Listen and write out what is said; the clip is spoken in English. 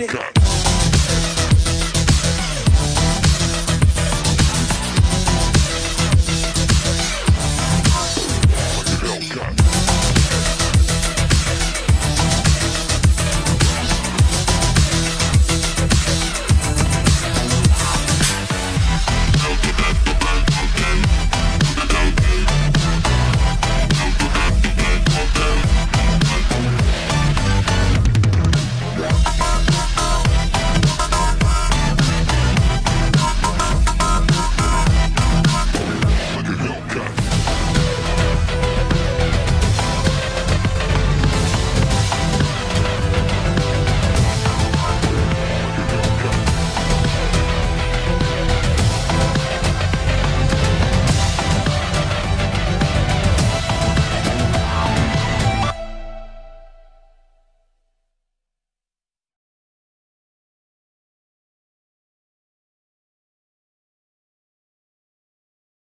Hellcat.